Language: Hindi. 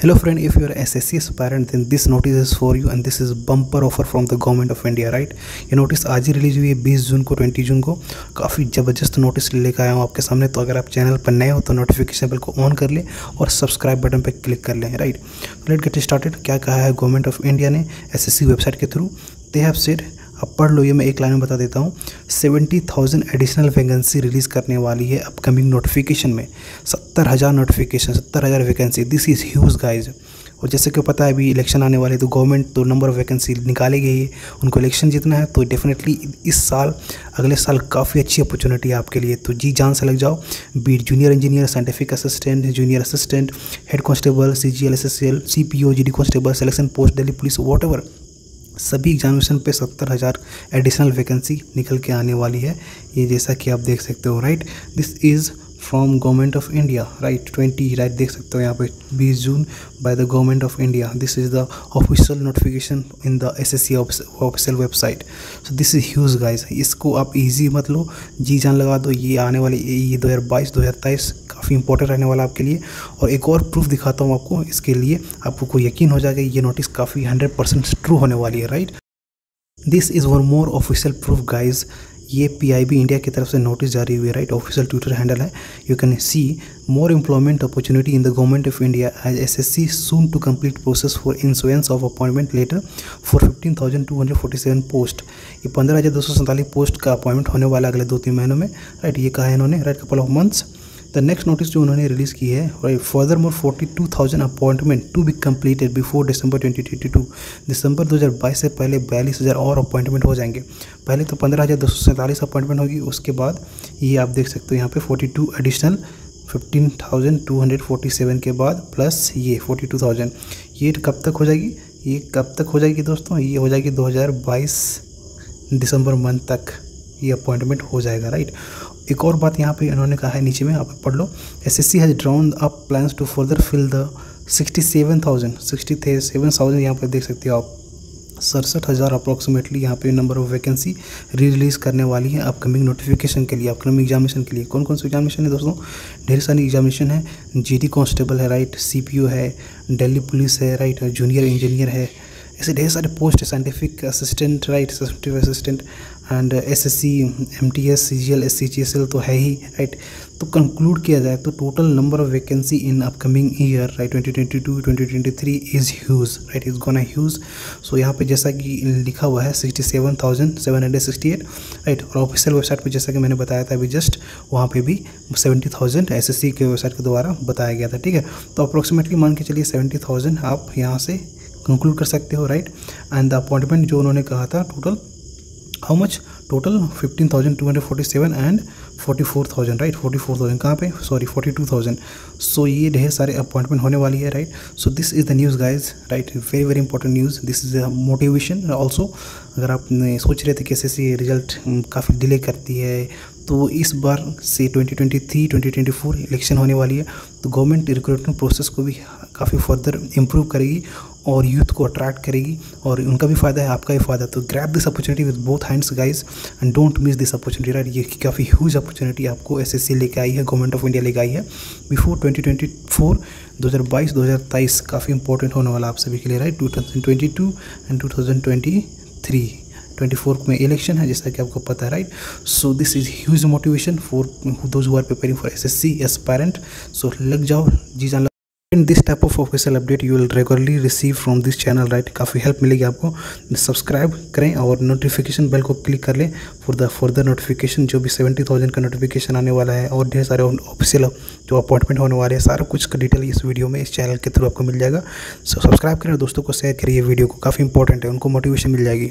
Hello friend, if you are SSC aspirant then this notice is for you and this is bumper offer from the government of India right? ये नोटिस आज ही रिलीज़ हुई है 20 जून को 20 जून को। काफ़ी ज़बरदस्त नोटिस लेकर आया हूँ आपके सामने। तो अगर आप चैनल पर नए हो तो नोटिफिकेशन बेल को ऑन कर लें और सब्सक्राइब बटन पर क्लिक कर लें राइट लेट गेट स्टार्टेड क्या कहा है गवर्नमेंट ऑफ़ इंडिया ने एसएससी वेबसाइट के थ्रू दे हैव सेड अब पढ़ लो, ये मैं एक लाइन में बता देता हूँ। Seventy thousand additional vacancy release करने वाली है अपकमिंग नोटिफिकेशन में। सत्तर हज़ार नोटिफिकेशन, सत्तर हज़ार vacancy. This is huge guys और जैसे कि पता है, अभी इलेक्शन आने वाले तो गवर्नमेंट तो नंबर ऑफ़ वैकेंसी निकालेगी है। उनको इलेक्शन जीतना है तो डेफिनेटली इस साल, अगले साल काफ़ी अच्छी अपॉर्चुनिटी है आपके लिए। तो जी जान से लग जाओ। Beat junior engineer scientific assistant junior assistant head constable C G L S S L C P O G D constable selection post Delhi police what सभी एग्जामिनेशन पे सत्तर हज़ार एडिशनल वैकेंसी निकल के आने वाली है। ये जैसा कि आप देख सकते हो right this is from government of India right twenty right देख सकते हो यहाँ पे बीस जून by the government of India this is the official notification in the S S C official website so this is huge guys इसको आप इजी मत लो. जी जान लगा दो, ये आने वाली, ये दो हज़ार बाईस, दो हज़ार तेईस काफ़ी इंपॉर्टेंट रहने वाला आपके लिए. और एक और प्रूफ दिखाता हूँ आपको, इसके लिए आपको कोई यकीन हो जाएगा, ये नोटिस काफ़ी हंड्रेड परसेंट ट्रू होने वाली है right this is one more official proof guys ये पीआईबी इंडिया की तरफ़ से नोटिस जारी हुई है राइट ऑफिशियल ट्विटर हैंडल है। You can see more employment opportunity in the government of India as S S C soon to complete process for insurance of appointment letter for fifteen thousand two hundred forty seven post ये पंद्रह हज़ार दो सौ सैंतालीस पोस्ट का अपॉइंटमेंट होने वाला अगले दो तीन महीनों में राइट ये कहा है इन्होंने right couple of months the next notice जो उन्होंने रिलीज़ की है further more forty two thousand appointment to be completed before December twenty twenty two दिसंबर दो हज़ार बाईस से पहले बयालीस हज़ार और अपॉइंटमेंट हो जाएँगे। पहले तो पंद्रह हज़ार दो सौ सैंतालीस अपॉइंटमेंट होगी, उसके बाद ये आप देख सकते हो यहाँ पे forty two additional fifteen thousand two hundred forty seven के बाद प्लस ये फोर्टी टू थाउज़ेंड ये कब तक हो जाएगी? ये कब तक हो जाएगी दोस्तों? ये हो जाएगी दो हज़ार बाईस दिसंबर मंथ तक ये अपॉइंटमेंट हो जाएगा राइट एक और बात यहाँ पे इन्होंने कहा है, नीचे में आप पढ़ लो। S S C has drawn up plans to further fill the sixty seven thousand sixty थे सेवन थाउज़ेंड यहाँ पर देख सकते हो आप। सड़सठ हज़ार अप्रॉक्सीमेटली यहाँ पे number of vacancy re release करने वाली है अपकमिंग नोटिफिकेशन के लिए अपकमिंग एग्जामिनेशन के लिए। कौन कौन से एग्जामिनेशन है दोस्तों? ढेर सारी एग्जामिनेशन है। जीडी कांस्टेबल है राइट सीपीओ है दिल्ली पुलिस है राइट जूनियर इंजीनियर है। ऐसे ढेर सारे पोस्ट है scientific assistant right assistant and S S C M T S C G L S C G S L तो है ही राइट तो कंक्लूड किया जाए तो total number of vacancy in upcoming year right twenty twenty two twenty twenty three is huge right is gonna huge so यहाँ पे जैसा कि लिखा हुआ है sixty seven thousand seven hundred sixty eight right और ऑफिशियल वेबसाइट पर जैसा कि मैंने बताया था अभी जस्ट वहाँ पे भी seventy thousand S S C के वेबसाइट के द्वारा बताया गया था, ठीक है? तो अप्रोक्सीमेटली मान के चलिए सेवेंटी थाउज़ेंड आप यहाँ से कंक्लूड कर सकते हो राइट एंड द अपॉइंटमेंट जो उन्होंने कहा था total how much total fifteen thousand two hundred forty seven and forty four thousand right forty four thousand कहाँ पे? Sorry forty two thousand so ये ढेर सारे अपॉइंटमेंट होने वाली है right so this is the news guys right very very important news this is the motivation also अगर आप सोच रहे थे कि ऐसे रिज़ल्ट काफ़ी डिले करती है तो इस बार से 2023 2024 इलेक्शन होने वाली है। तो गवर्नमेंट रिक्रूटमेंट प्रोसेस को भी काफ़ी फर्दर इम्प्रूव करेगी। और यूथ को अट्रैक्ट करेगी और उनका भी फ़ायदा है, आपका भी फ़ायदा तो grab this opportunity with both hands guys and don't miss this opportunity right ये काफ़ी ह्यूज अपॉर्चुनिटी आपको एस एस लेके आई है गवर्नमेंट ऑफ़ इंडिया लेके आई है। बिफोर ट्वेंटी ट्वेंटी फोर दो हज़ार बाईस, दो हज़ार तेईस काफ़ी इंपॉर्टेंट होने वाला आप सभी के लिए right two thousand twenty two and two thousand twenty three twenty four में इलेक्शन है, जैसा कि आपको पता है right so this is huge motivation for those who are preparing for S S C S parent so लग जाओ, जी जान in this type of official update you will regularly receive from this channel right काफ़ी हेल्प मिलेगी आपको। सब्सक्राइब करें और नोटिफिकेशन बेल को क्लिक कर लें फॉर द फर्दर नोटिफिकेशन जो भी सेवेंटी थाउज़ेंड का नोटिफिकेशन आने वाला है और ढेर सारे ऑफिशियल जो अपॉइंटमेंट होने वाले हैं, सारा कुछ का डिटेल इस वीडियो में, इस चैनल के थ्रू आपको मिल जाएगा। सो सब्सक्राइब करें दोस्तों को शेयर करिए वीडियो को काफ़ी इंपॉर्टेंट है, उनको मोटिवेशन मिल जाएगी।